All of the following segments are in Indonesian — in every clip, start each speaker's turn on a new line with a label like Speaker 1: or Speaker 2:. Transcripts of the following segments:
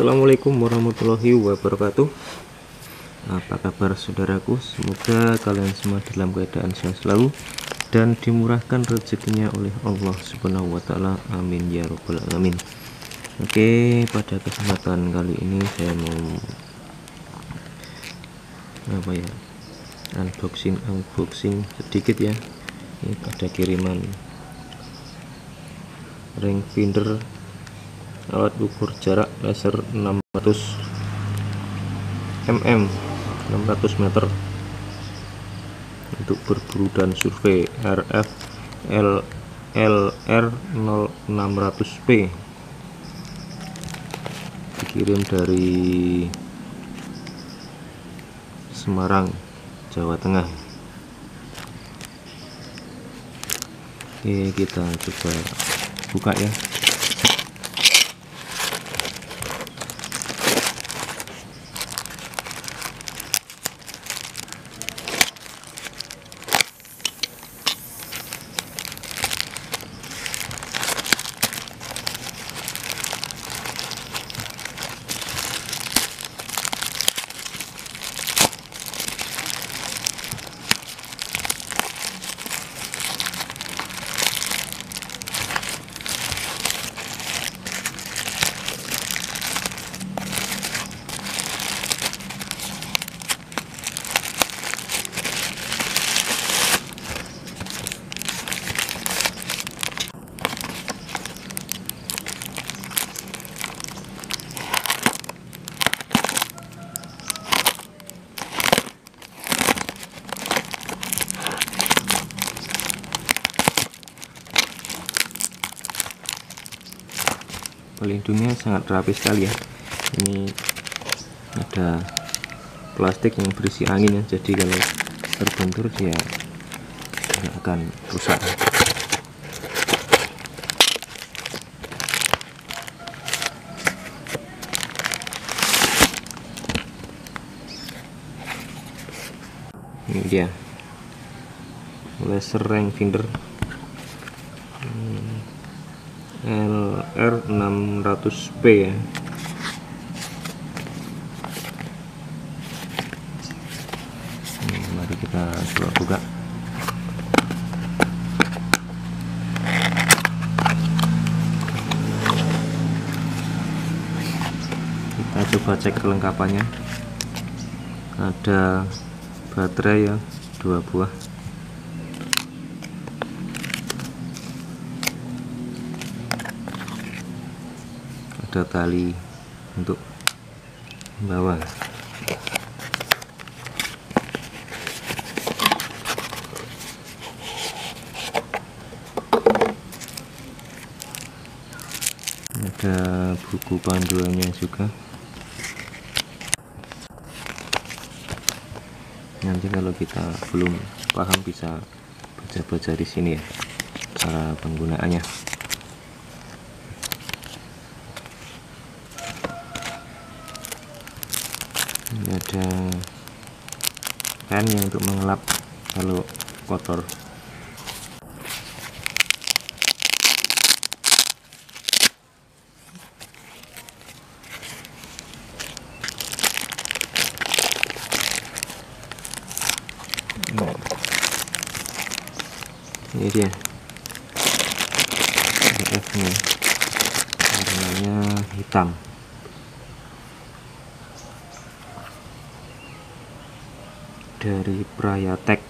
Speaker 1: Assalamualaikum warahmatullahi wabarakatuh. Apa kabar saudaraku? Semoga kalian semua dalam keadaan sehat selalu Dan dimurahkan rezekinya oleh Allah subhanahu wa ta'ala. Amin ya robbal alamin. Oke pada kesempatan kali ini saya mau Apa ya Unboxing unboxing sedikit ya. Ini ada kiriman ring finder alat ukur jarak laser 600 mm 600 meter. Untuk berburu dan survei RF LLR 0600P dikirim dari Semarang Jawa Tengah. Oke kita coba buka ya pelindungnya sangat rapi sekali ya. Ini ada plastik yang berisi angin ya. Jadi kalau terbentur dia tidak akan rusak. Ini dia. Laser range finder LR 600P ya. Ini mari kita coba buka. Kita coba cek kelengkapannya. Ada baterai ya dua buah ada tali untuk bawa ada buku panduannya juga. Nanti kalau kita belum paham bisa baca-baca di sini ya cara penggunaannya ini ada yang untuk mengelap kalau kotor. Ini dia. F nya warnanya hitam dari Prayatek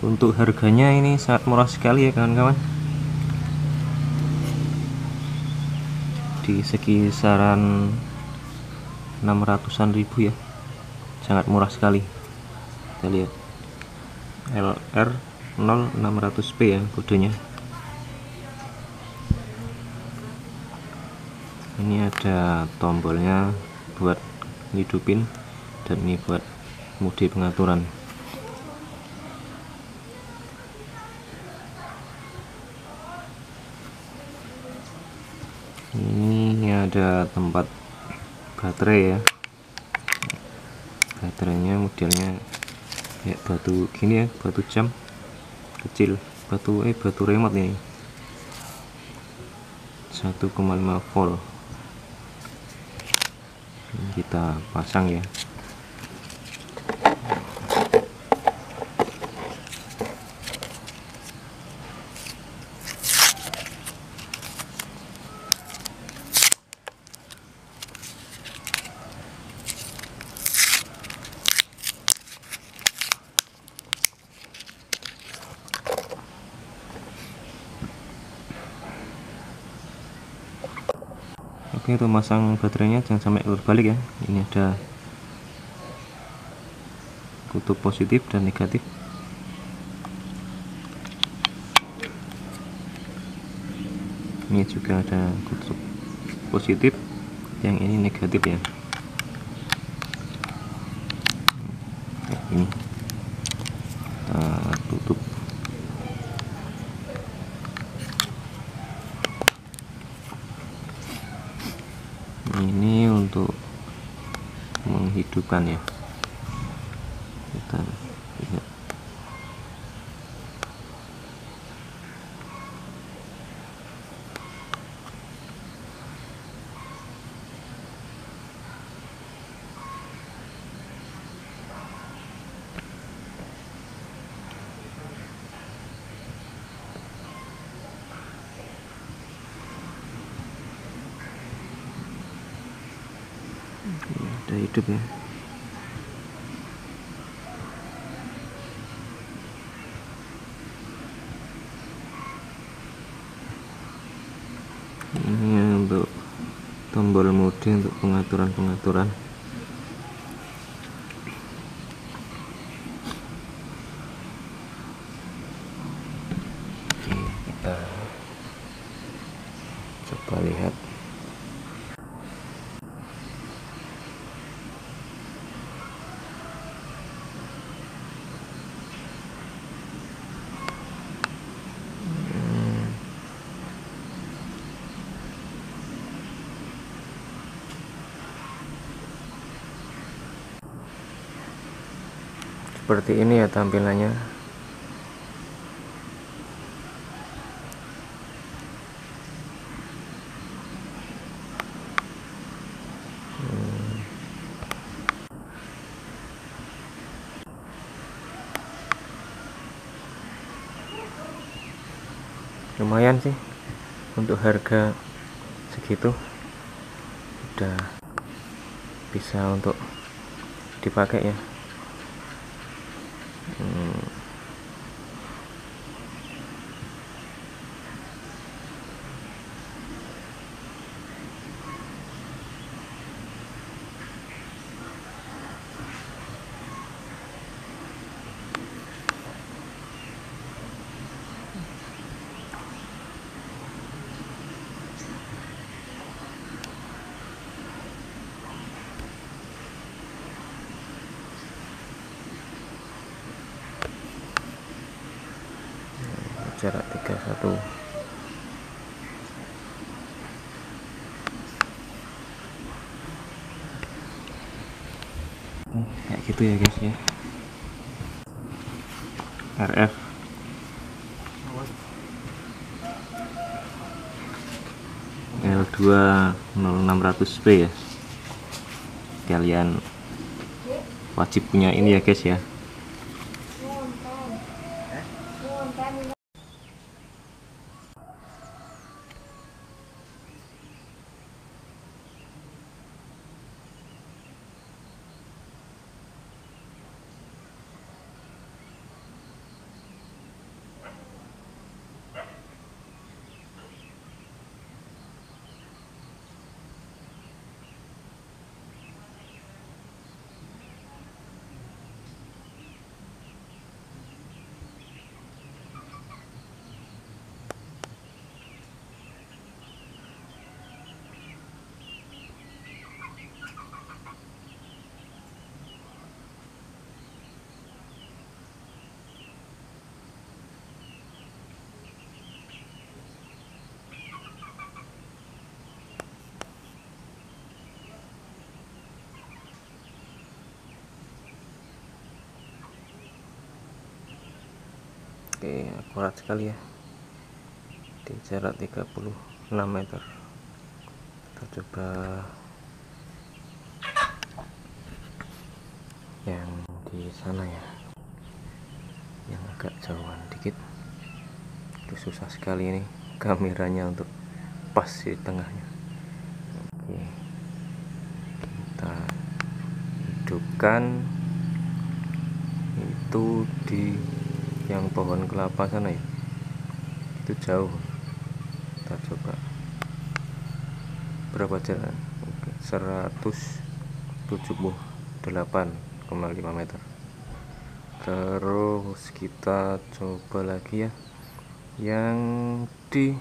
Speaker 1: untuk harganya ini sangat murah sekali ya kawan-kawan. Di sekisaran 600an ribu ya. Sangat murah sekali. Kita lihat LR 0600P ya kodenya ini ada tombolnya buat hidupin dan ini buat mode pengaturan. Ini ada tempat baterai ya. Baterainya modelnya kayak batu gini ya batu jam kecil. Batu eh batu remote ini. 1,5 volt kita pasang ya oke untuk masang baterainya jangan sampai berbalik ya. Ini ada kutub positif dan negatif. Ini juga ada kutub positif yang ini negatif ya. Ini kita tutup ini untuk menghidupkan ya? Kita lihat. Udah hidup ya ini untuk tombol mode untuk pengaturan-pengaturan oke kita coba lihat seperti ini ya tampilannya. Hmm. lumayan sih untuk harga segitu. Udah bisa untuk dipakai ya Hmm. Jarak 31 kayak gitu ya guys ya. RF L20600P ya. Kalian wajib punya ini ya guys ya Oke akurat sekali ya. Di jarak 30 6 meter. Kita coba yang di sana ya. Yang agak jauhan dikit. Itu susah sekali ini kameranya untuk pas di tengahnya. Oke. Kita hidupkan itu di yang pohon kelapa sana ya? Itu jauh. Kita coba. Berapa jarak oke 178 5 meter. Terus kita coba lagi ya. Yang di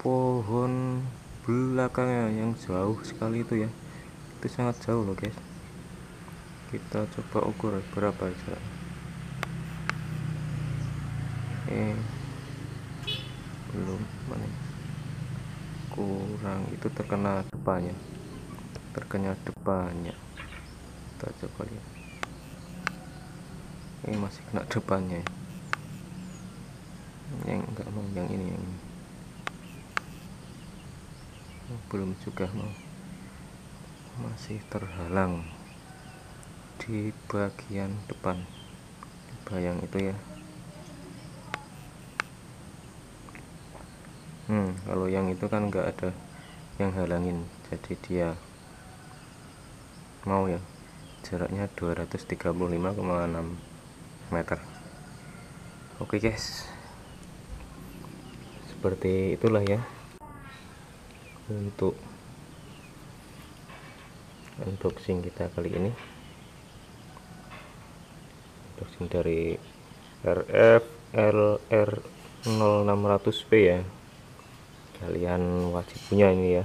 Speaker 1: pohon belakangnya yang jauh sekali itu ya. Itu sangat jauh loh guys. Kita coba ukur berapa jarak eh belum mana kurang. Itu terkena depannya terkena depannya kita coba lihat. Ini masih kena depannya. Yang enggak mau yang ini yang ini. Oh, belum juga mau. Masih terhalang di bagian depan. Bayang itu ya hmm kalau yang itu kan enggak ada yang halangin. Jadi dia mau ya jaraknya 235,6 meter. Oke guys. Seperti itulah ya. Untuk unboxing kita kali ini. Unboxing dari RF LR 0600P ya kalian wajib punya ini ya